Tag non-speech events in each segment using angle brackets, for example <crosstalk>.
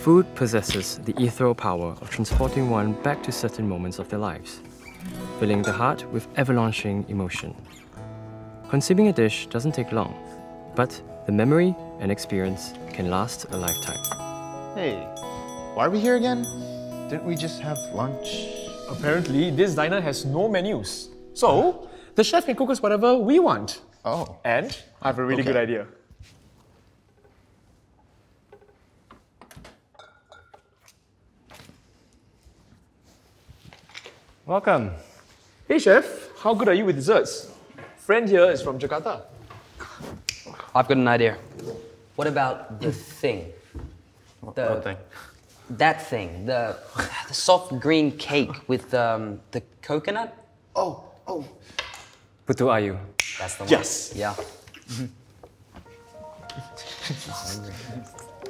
Food possesses the ethereal power of transporting one back to certain moments of their lives, filling the heart with ever-launching emotion. Consuming a dish doesn't take long, but the memory and experience can last a lifetime. Hey, why are we here again? Didn't we just have lunch? Apparently, this diner has no menus. So, the chef can cook us whatever we want. Oh. And I have a really Okay. good idea. Welcome. Hey chef, how good are you with desserts? Friend here is from Jakarta. I've got an idea. What about the thing? The, What thing? That thing, the, the soft green cake with um, the coconut? Oh, oh. Putu Ayu. That's the one. Yes. Yeah. <laughs>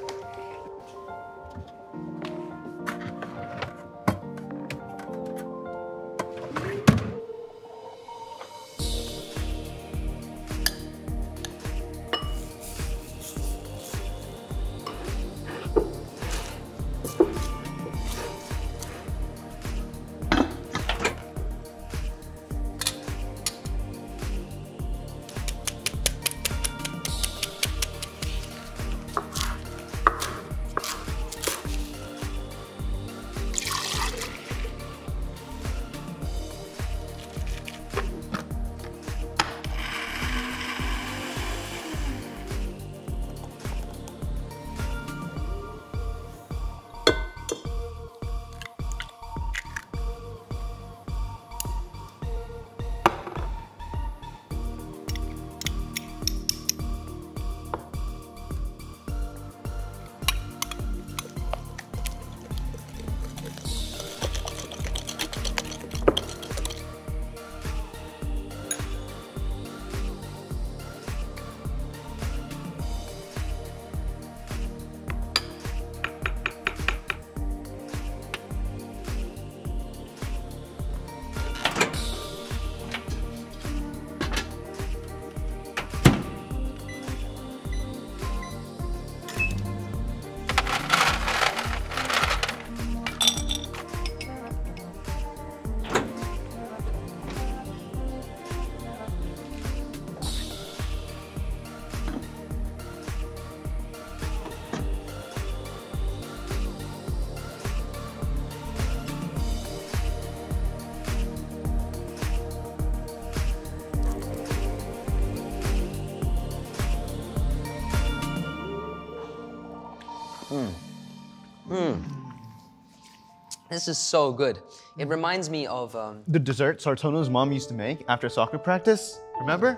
This is so good. It reminds me of um, The dessert Sartono's mom used to make after soccer practice. Remember?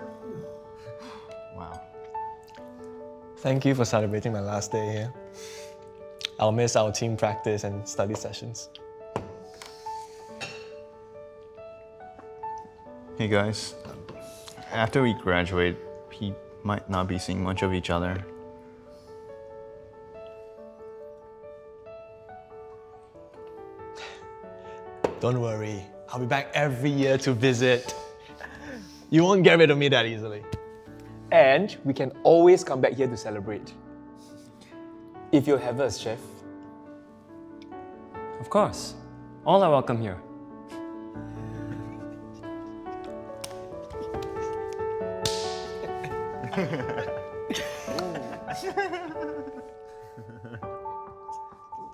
Wow. Thank you for celebrating my last day here. I'll miss our team practice and study sessions. Hey guys, after we graduate, we might not be seeing much of each other. Don't worry, I'll be back every year to visit. You won't get rid of me that easily. And we can always come back here to celebrate. If you'll have us, chef. Of course. All are welcome here.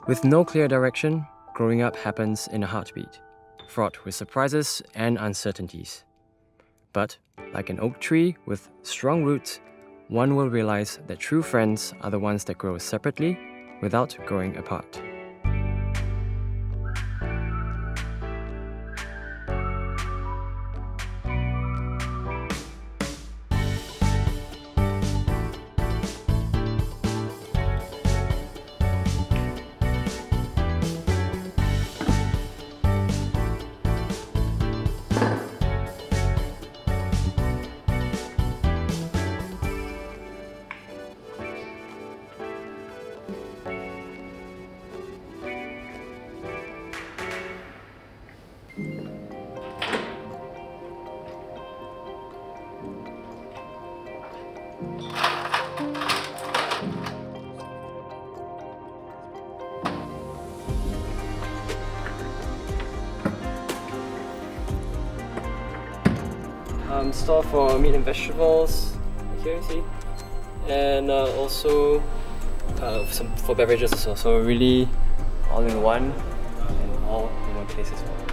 With no clear direction, growing up happens in a heartbeat, fraught with surprises and uncertainties. But, like an oak tree with strong roots, one will realize that true friends are the ones that grow separately without growing apart. Um, store for meat and vegetables. Here, see, and uh, also uh, some for beverages as well. So really, all in one, and all in one place as well.